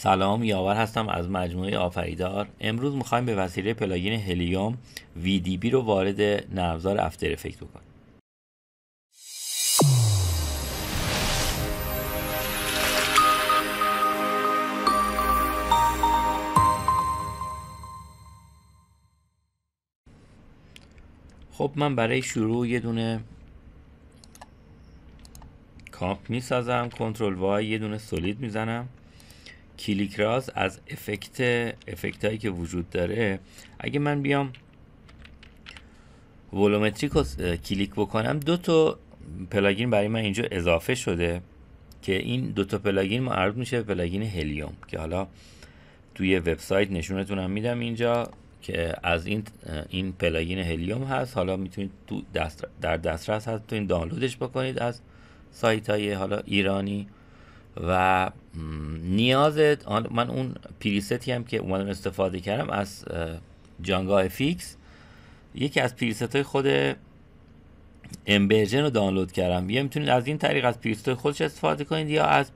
سلام یاور هستم از مجموعه آفریدار. امروز می‌خوایم به وسیله پلاگین هلیوم VDB رو وارد نرمزار افتر افکت بکنیم. خب من برای شروع یه دونه comp می‌سازم control Y یه دونه solid می‌زنم. کلیک راست از effect effect هایی که وجود داره اگه من بیام volumetric رو کلیک بکنم دو تا plugin برای من اینجا اضافه شده که این دو تا plugin مربوط میشه به plugin Helium که حالا توی وبسایت نشونتونم میدم اینجا که از این این plugin Helium هست. حالا می‌تونید تو دست در دسترس هست تو این دانلودش بکنید از سایت های حالا ایرانی. و نیاز من اون preset ی هم که اومدم استفاده کردم از JangaFX یکی از preset های خود EmberGen رو دانلود کردم. یا می‌تونید از این طریق از preset های خودش استفاده کنید یا از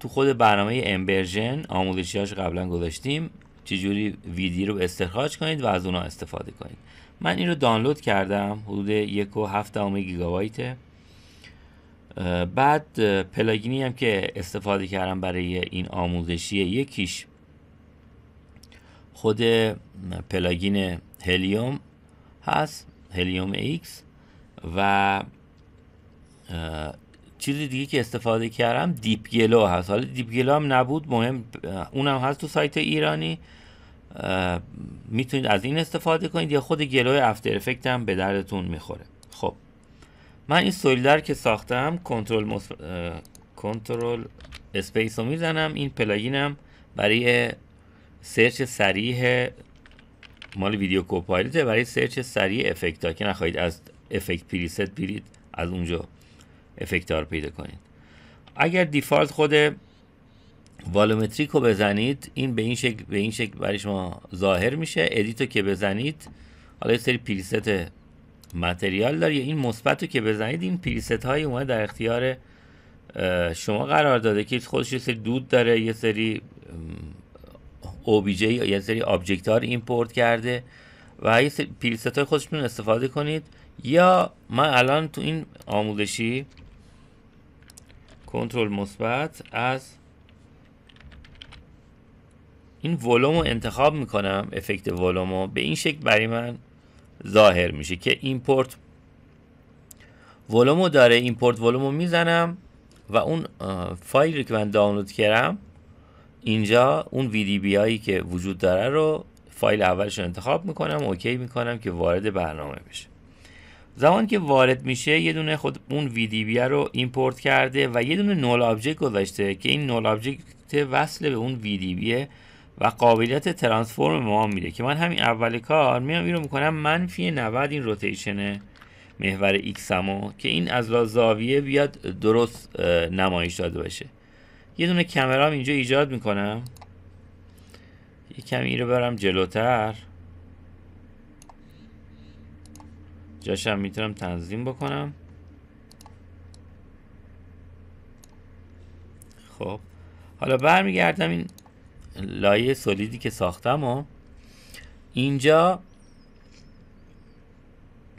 تو خود برنامه EmberGen آموزشیاش قبلا گذاشتیم چجوری ویدیو رو استخراج کنید و از اونها استفاده کنید. من این رو دانلود کردم حدود یک و هفت گیگابایته بعد plugin ی هم که استفاده کردم برای این آموزشی یکیش خود plugin Helium هست Helium X و چیز دیگه که استفاده کردم Deep Glow هست. حالا Deep Glow هم نبود مهم اونم هست تو سایت ایرانی. می‌تونید از این استفاده کنید یا خود glow After Effects هم به دردتون می‌خوره. من این solid رو که ساختم کنترل مص... control space رو می‌زنم. این plugin م برای search سریع مال Video Copilot ه برای search سریع effect ها که نخواهید از effect preset برید از اونجا effect ها رو پیدا کنید. اگر default خود volumetric رو بزنید این به این شکل به این شکل برای شما ظاهر میشه. edit که بزنید حالا یه سری preset material داره این مثبت رو که بزنید این preset های اومده در اختیار شما قرار داده که خودش یه سری دود داره یه سری OBJ یه سری object ها رو import کرده و یه سری preset های خودشون استفاده کنید. یا من الان تو این آموزشی کنترل مثبت از این ولوم رو انتخاب می‌کنم effect volume به این شکل برای من ظاهر میشه که import volume و داره. import volume و می‌زنم و اون فایلی که من دانلود کردم اینجا اون VDB هایی که وجود داره رو فایل اولش رو انتخاب می‌کنم اوکی می‌کنم که وارد برنامه بشه. زمان که وارد میشه یه دونه خود اون VDB رو import کرده و یه دونه null object گذاشته که این null object وصل به اون VDB و قابلیت transform ما میده که من همین اول کار میام این رو می‌کنم منفی 90 این rotation محور X همو که این از زاویه بیاد درست نمایش داده باشه. یه دونه کمرام اینجا ایجاد می‌کنم. یه کمی رو برم جلوتر. جاشم می‌تونم تنظیم بکنم. خب. حالا برمیگردم این لایه solid ی که ساختم و اینجا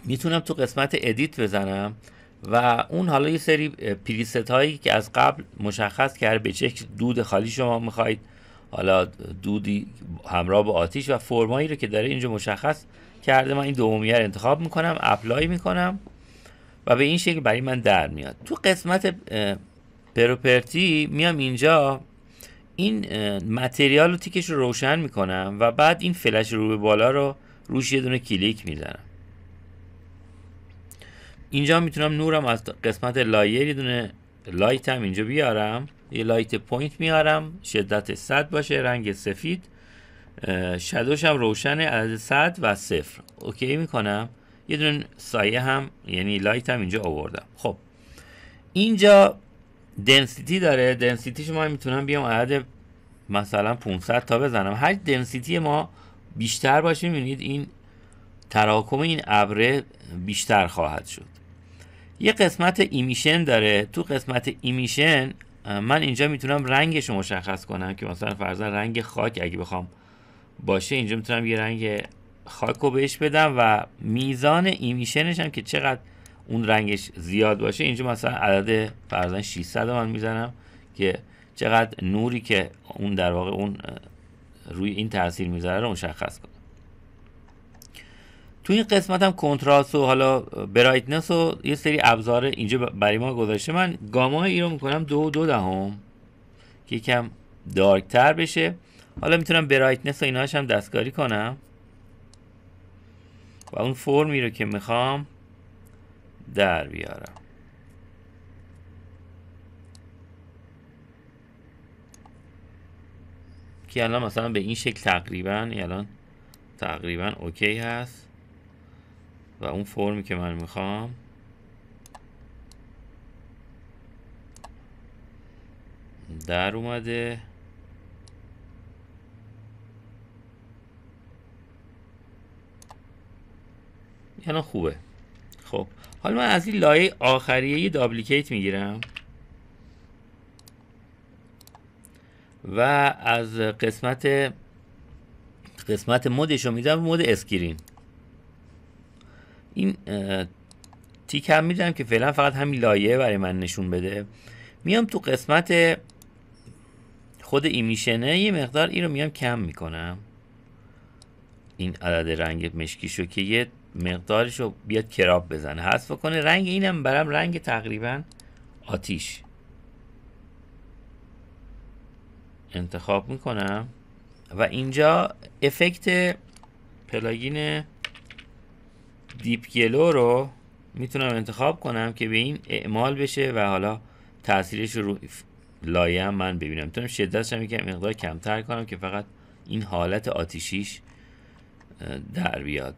می‌تونم تو قسمت edit بزنم و اون حالا یه سری preset هایی که از قبل مشخص کرده به چه دود خالی شما می‌خواید حالا دودی همراه با آتیش و فرمایی رو که داره اینجا مشخص کرده. من این دومی رو انتخاب می‌کنم apply می‌کنم و به این شکل برای من در میاد. تو قسمت property میام اینجا این material رو تیکش رو روشن می‌کنم و بعد این فلش رو به بالا رو روش یه دونه کلیک می‌زنم. اینجا می‌تونم نورم از قسمت layer یه دونه light هم اینجا بیارم. یه light point میارم شدت 100 باشه رنگ سفید. شدوش هم روشن عدد 100 و صفر. اوکی می‌کنم. یه دونه سایه هم یعنی light هم اینجا آوردم. خب. اینجا density داره. density شما می‌تونم بیام عدد مثلا 500 تا بزنم. هر density ما بیشتر باشه می‌بینید این تراکم این ابره بیشتر خواهد شد. یه قسمت emission داره. تو قسمت emission من اینجا می‌تونم رنگش رو مشخص کنم که مثلا فرضاً رنگ خاک اگه بخوام باشه اینجا می‌تونم یه رنگ خاک رو بهش بدم و میزان ایمیشنش هم که چقدر اون رنگش زیاد باشه اینجا مثلا عدد فرضاً 600 من می‌زنم که چقدر نوری که اون در واقع اون روی این تاثیر می‌ذاره رو مشخص کنم. تو این قسمت هم کنتراست و حالا برایتنس و یه سری ابزار اینجا برای ما گذاشته. من گاما ای رو می‌کنم دو دو دهم که یکم دارک تر بشه. حالا می‌تونم برایتنس و اینهاش هم دستکاری کنم. و اون فرمی رو که می‌خوام در بیارم. که الان مثلا به این شکل تقریبا الان تقریبا اوکی هست. و اون فرمی که من می‌خوام در اومده. الان خوبه. خب. حالا من از این لایه آخریه دابلیکیت می‌گیرم. و از قسمت قسمت مودش رو میدم مود اسکرین. این تیک هم میدم که فعلا فقط همین لایه برای من نشون بده. میام تو قسمت خود emission ه یه مقدار این رو میام کم می‌کنم. این عدد رنگ مشکیشو که یه مقدارش رو بیاد crop بزنه. حذف کنه. رنگ اینم برم رنگ تقریبا آتیش. انتخاب می‌کنم. و اینجا effect plugin Deep Glow رو می‌تونم انتخاب کنم که به این اعمال بشه و حالا تاثیرش رو لایه من ببینم. می‌تونم شدتش هم یکم مقدار کمتر کنم که فقط این حالت آتیشیش در بیاد.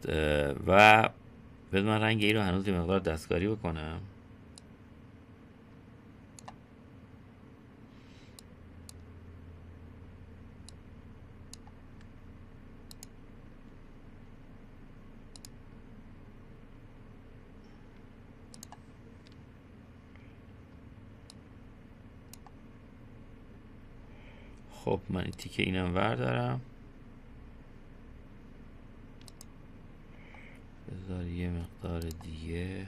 و من رنگ ای رو هنوز یه مقدار دستکاری بکنم. خب من این تیکه اینم وردارم. بذار یه مقدار دیگه.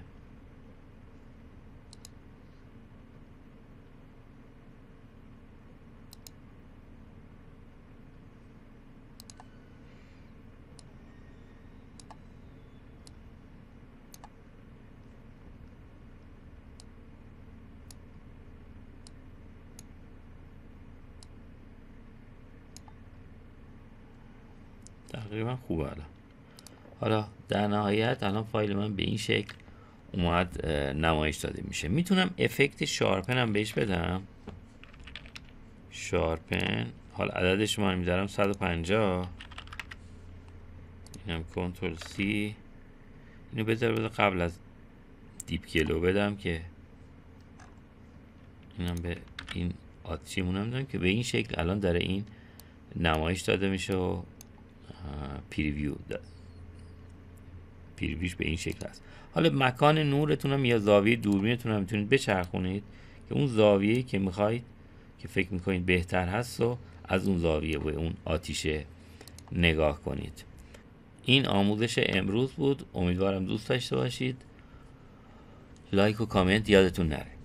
تقریبا خوبه الان. حالا در نهایت الان فایل من به این شکل اومد نمایش داده میشه. می‌تونم effect sharpen هم بهش بدم؟ sharpen. حالا عددش من می‌ذارم 150 اینم control C. اینو بذار بذار قبل از Deep Glow بدم که اینم به این آتیشیمون هم که به این شکل الان داره این نمایش داده میشه و preview preview ش به این شکل هست حالا مکان نورتون هم یا زاویه دوربینتون هم می‌تونید بچرخونید که اون زاویه‌ای که می‌خواید که فکر می‌کنید بهتر هست و از اون زاویه و اون آتیشه نگاه کنید. این آموزش امروز بود. امیدوارم دوست داشته باشید. لایک و کامنت یادتون نره.